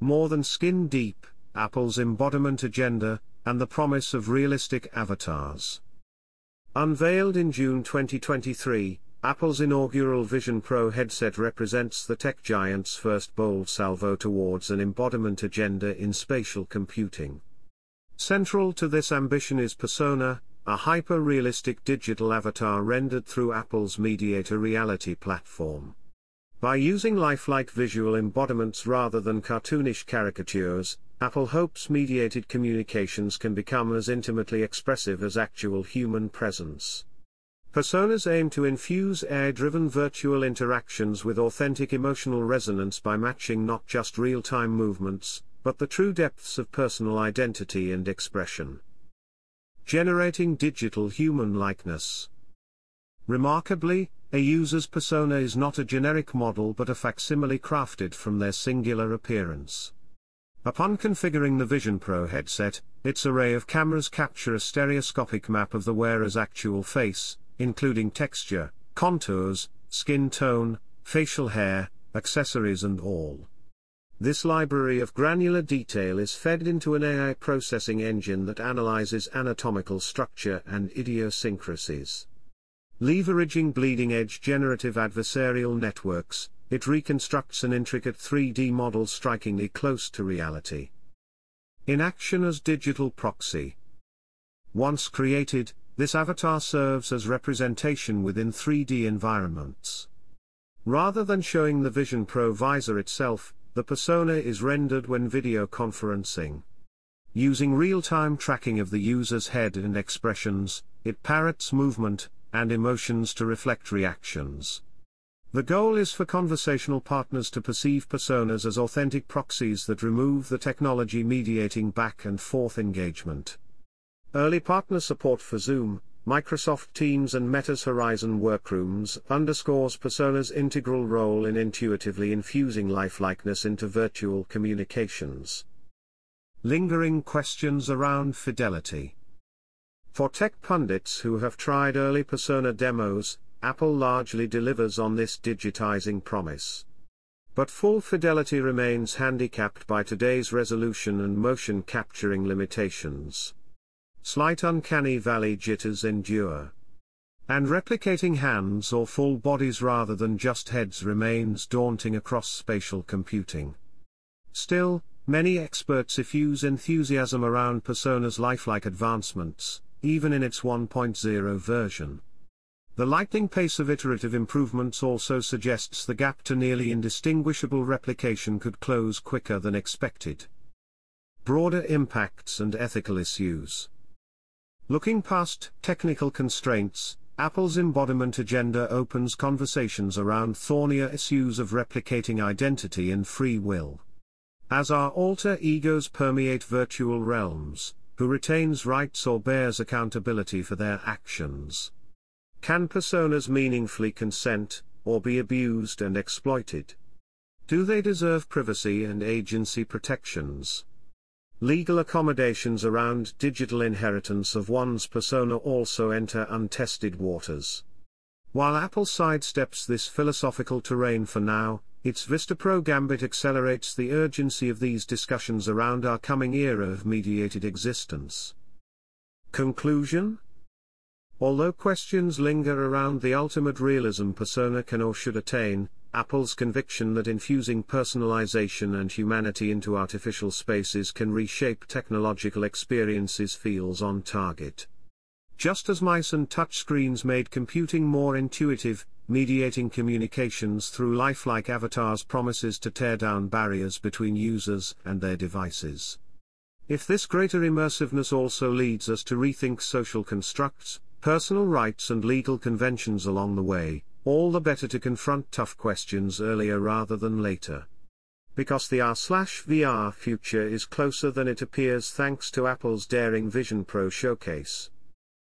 more than skin deep, Apple's embodiment agenda, and the promise of realistic avatars. Unveiled in June 2023, Apple's inaugural Vision Pro headset represents the tech giant's first bold salvo towards an embodiment agenda in spatial computing. Central to this ambition is Persona, a hyper-realistic digital avatar rendered through Apple's Mediator Reality platform. By using lifelike visual embodiments rather than cartoonish caricatures, Apple hopes mediated communications can become as intimately expressive as actual human presence. Personas aim to infuse AI-driven virtual interactions with authentic emotional resonance by matching not just real-time movements, but the true depths of personal identity and expression. Generating digital human likeness. Remarkably, a user's persona is not a generic model but a facsimile crafted from their singular appearance. Upon configuring the Vision Pro headset, its array of cameras capture a stereoscopic map of the wearer's actual face, including texture, contours, skin tone, facial hair, accessories and all. This library of granular detail is fed into an AI processing engine that analyzes anatomical structure and idiosyncrasies. Leveraging bleeding-edge generative adversarial networks, it reconstructs an intricate 3D model strikingly close to reality. In action as digital proxy. Once created, this avatar serves as representation within 3D environments. Rather than showing the Vision Pro visor itself, the persona is rendered when video conferencing. Using real-time tracking of the user's head and expressions, it parrots movement and emotions to reflect reactions. The goal is for conversational partners to perceive personas as authentic proxies that remove the technology mediating back and forth engagement. Early partner support for Zoom, Microsoft Teams and Meta's Horizon Workrooms underscores Persona's integral role in intuitively infusing lifelikeness into virtual communications. Lingering questions around fidelity. For tech pundits who have tried early Persona demos, Apple largely delivers on this digitizing promise. But full fidelity remains handicapped by today's resolution and motion capturing limitations. Slight uncanny valley jitters endure. And replicating hands or full bodies rather than just heads remains daunting across spatial computing. Still, many experts effuse enthusiasm around Persona's lifelike advancements, even in its 1.0 version. The lightning pace of iterative improvements also suggests the gap to nearly indistinguishable replication could close quicker than expected. Broader impacts and ethical issues. Looking past technical constraints, Apple's embodiment agenda opens conversations around thornier issues of replicating identity and free will. As our alter egos permeate virtual realms, who retains rights or bears accountability for their actions? Can personas meaningfully consent, or be abused and exploited? Do they deserve privacy and agency protections? Legal accommodations around digital inheritance of one's persona also enter untested waters. While Apple sidesteps this philosophical terrain for now, its Vision Pro Gambit accelerates the urgency of these discussions around our coming era of mediated existence. Conclusion? Although questions linger around the ultimate realism persona can or should attain, Apple's conviction that infusing personalization and humanity into artificial spaces can reshape technological experiences feels on target. Just as mice and touchscreens made computing more intuitive, mediating communications through lifelike avatars promises to tear down barriers between users and their devices. If this greater immersiveness also leads us to rethink social constructs, personal rights and legal conventions along the way, all the better to confront tough questions earlier rather than later. Because the R/VR future is closer than it appears thanks to Apple's daring Vision Pro showcase.